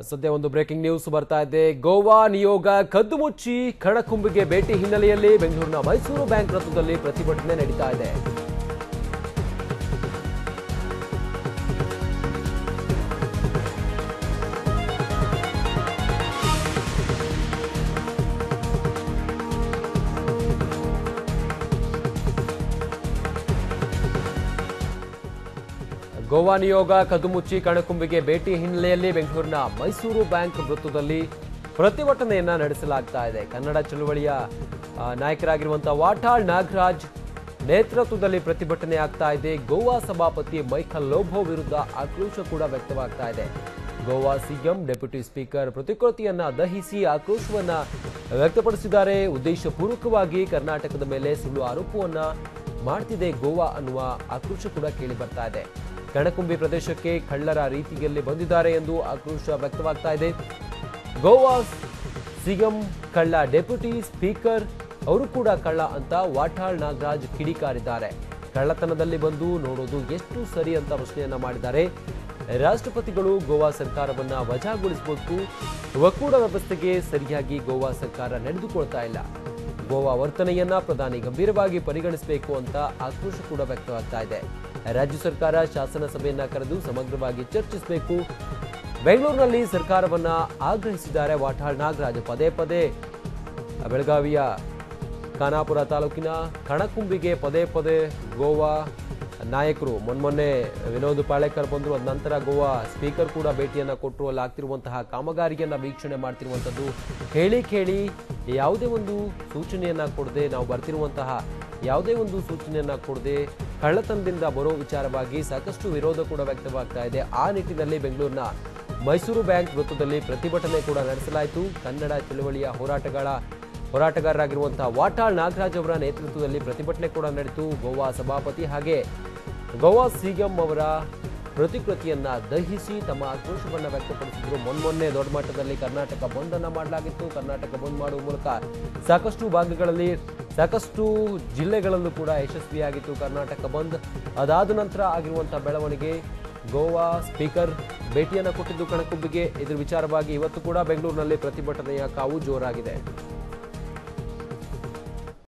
ಸದ್ಯ ಒಂದು breaking news ಬರ್ತಾ ಇದೆ. ಗೋವಾ, ನಿಯೋಗ ಕದ್ದು ಮುಚ್ಚಿ ಕಣಕುಂಬಿಗೆ ಭೇಟಿ ಹಿನ್ನೆಲೆಯಲ್ಲಿ ಬೆಂಗಳೂರಿನ ಮೈಸೂರು ಬ್ಯಾಂಕ್ ವೃತ್ತದಲ್ಲಿ ಪ್ರತಿಭಟನೆ ನಡೀತಾ ಇದೆ. ಗೋವಾ ನಿಯೋಗ ಕದುಮುಚ್ಚಿ ಕಣಕುಂಬಿಗೆ ಭೇಟಿ ಹಿನ್ನೆಲೆಯಲ್ಲಿ ಬೆಂಗಳೂರಿನ ಮೈಸೂರು ಬ್ಯಾಂಕ್ ವೃತ್ತದಲ್ಲಿ ಪ್ರತಿಭಟನೆಯನ್ನ ನಡೆಸಲಾಗ್ತಾ ಇದೆ. ಕನ್ನಡ ಚಳುವಳಿಯ ನಾಯಕರಾಗಿರುವಂತಹ ವಾಟಾಳ್ ನಾಗರಾಜ್ ನೇತೃತ್ವದಲ್ಲಿ ಪ್ರತಿಭಟನೆ ಆಗ್ತಾ ಇದೆ. ಗೋವಾ ಸಭಾಪತಿ ಮೈಕಲ್ ಲೋಭೋ ವಿರುದ್ಧ ಆಕ್ರೋಶ ಕೂಡ ವ್ಯಕ್ತವಾಗ್ತಾ ಇದೆ. ಗೋವಾ ಸಿಎಂ, ಡೆಪ್ಯೂಟಿ ಸ್ಪೀಕರ್ ಪ್ರತಿಕೃತಿಯನ್ನ ದಹಿಸಿ ಆಕ್ರೋಶವನ್ನ ವ್ಯಕ್ತಪಡಿಸಿದ್ದಾರೆ. ಉದ್ದೇಶಪೂರ್ವಕವಾಗಿ ಕರ್ನಾಟಕದ ಮೇಲೆ ಸುಳ್ಳು ಆರೋಪವನ್ನ ಮಾಡ್ತಿದೆ ಗೋವಾ ಅನ್ನುವ ಆಕ್ರೋಶ ಕೂಡ ಕೇಳಿ ಬರ್ತಾ ಇದೆ. ಕಣಕುಂಬಿ ಪ್ರದೇಶಕ್ಕೆ ಕಳ್ಳರ ರೀತಿಯಲ್ಲಿ ಬಂದಿದ್ದಾರೆ ಎಂದು ಆಕ್ರೋಶ ವ್ಯಕ್ತವಾಗ್ತಾ ಇದೆ. ಗೋವಾ ಸಿಎಂ ಕಳ್ಳ ಡೆಪ್ಯೂಟಿ ಸ್ಪೀಕರ್, ಅವರು ಕೂಡ ಕಳ್ಳ ಅಂತ ವಾಟಾಳ್ ನಾಗರಾಜ್ ಕಿಡಿಕಾರಿದ್ದಾರೆ. ಕಳ್ಳತನದಲ್ಲಿ ಬಂದು ನೋಡೋದು ಎಷ್ಟು ಸರಿ ಅಂತ ಪ್ರಶ್ನೆಯನ್ನ ಮಾಡಿದ್ದಾರೆ. ರಾಷ್ಟ್ರಪತಿಗಳು ಗೋವಾ ಸರ್ಕಾರವನ್ನ ವಜಾಗೊಳಿಸಬೇಕು. ಒಕ್ಕೂಟ ವ್ಯವಸ್ಥೆಗೆ ಸರಿಯಾಗಿ ಗೋವಾ ಸರ್ಕಾರ ನಡೆದುಕೊಳ್ತಾ ಇಲ್ಲ. ಗೋವಾ ವರ್ತನೆಯನ್ನ ಪ್ರಧಾನಿ ಗಂಭೀರವಾಗಿ ಪರಿಗಣಿಸಬೇಕು ಅಂತ ಆಕ್ರೋಶ ಕೂಡ ವ್ಯಕ್ತವಾಗ್ತಾ ಇದೆ. ರಾಜ್ಯ ಸರ್ಕಾರ ಶಾಸನ ಸಭೆಯನ್ನ ಕರೆದು ಸಮಗ್ರವಾಗಿ ಚರ್ಚಿಸಬೇಕು. ಬೆಂಗಳೂರಿನಲ್ಲಿ ಸರ್ಕಾರವನ್ನ ಆಗ್ರಹಿಸಿದ್ದಾರೆ ವಾಟಾಳ್ ನಾಗರಾಜ್. ಪದೇ ಪದೇ ಬೆಳಗಾವಿಯ ಖಾನಾಪುರ ತಾಲೂಕಿನ ಕಣಕುಂಬಿಗೆ ಪದೇ ಪದೇ ಗೋವಾ ನಾಯಕರು. ಮೊನ್ಮೊನ್ನೆ ವಿನೋದ್ ಪಾಳೇಕರ್ ಬಂದರು, ಅದ ನಂತರ ಗೋವಾ ಸ್ಪೀಕರ್ ಕೂಡ ಭೇಟಿಯನ್ನು ಕೊಟ್ಟರು ಅಲ್ಲಿ ಆಗ್ತಿರುವಂತಹ ಕಾಮಗಾರಿಯನ್ನು ವೀಕ್ಷಣೆ ಮಾಡ್ತಿರುವಂಥದ್ದು. ಹೇಳಿ ಕೇಳಿ ಯಾವುದೇ ಒಂದು ಸೂಚನೆಯನ್ನು ಕೊಡದೆ, ನಾವು ಬರ್ತಿರುವಂತಹ ಯಾವುದೇ ಒಂದು ಸೂಚನೆಯನ್ನು ಕೊಡದೆ ಕಳ್ಳತನದಿಂದ ಬರೋ ವಿಚಾರವಾಗಿ ಸಾಕಷ್ಟು ವಿರೋಧ ಕೂಡ ವ್ಯಕ್ತವಾಗ್ತಾ ಇದೆ. ಆ ನಿಟ್ಟಿನಲ್ಲಿ ಬೆಂಗಳೂರಿನ ಮೈಸೂರು ಬ್ಯಾಂಕ್ ವೃತ್ತದಲ್ಲಿ ಪ್ರತಿಭಟನೆ ಕೂಡ ನಡೆಸಲಾಯಿತು. ಕನ್ನಡ ಚಳುವಳಿಯ ಹೋರಾಟಗಳ ಹೋರಾಟಗಾರರಾಗಿರುವಂತಹ ವಾಟಾಳ್ ನಾಗರಾಜ್ ಅವರ ನೇತೃತ್ವದಲ್ಲಿ ಪ್ರತಿಭಟನೆ ಕೂಡ ನಡೆಯಿತು ಗೋವಾ ಸಭಾಪತಿ ಹಾಗೆ ಗೋವಾ ಸಿಎಂ ಅವರ ಪ್ರತಿಕೃತಿಯನ್ನ ದಹಿಸಿ ತಮ್ಮ ಆಕ್ರೋಶವನ್ನು ವ್ಯಕ್ತಪಡಿಸಿದ್ರು. ಮೊನ್ಮೊನ್ನೆ ದೊಡ್ಡ ಮಟ್ಟದಲ್ಲಿ ಕರ್ನಾಟಕ ಬಂದ್ ಅನ್ನ ಮಾಡಲಾಗಿತ್ತು. ಕರ್ನಾಟಕ ಬಂದ್ ಮಾಡುವ ಮೂಲಕ ಸಾಕಷ್ಟು ಭಾಗಗಳಲ್ಲಿ ಸಾಕಷ್ಟು ಜಿಲ್ಲೆಗಳಲ್ಲೂ ಕೂಡ ಯಶಸ್ವಿಯಾಗಿತ್ತು. ಕರ್ನಾಟಕ ಬಂದ್ ಅದಾದ ನಂತರ ಆಗಿರುವಂಥ ಬೆಳವಣಿಗೆ, ಗೋವಾ ಸ್ಪೀಕರ್ ಭೇಟಿಯನ್ನು ಕೊಟ್ಟಿದ್ದು ಕಣಕುಂಬಿಗೆ. ಇದರ ವಿಚಾರವಾಗಿ ಇವತ್ತು ಕೂಡ ಬೆಂಗಳೂರಿನಲ್ಲಿ ಪ್ರತಿಭಟನೆಯ ಕಾವು ಜೋರಾಗಿದೆ.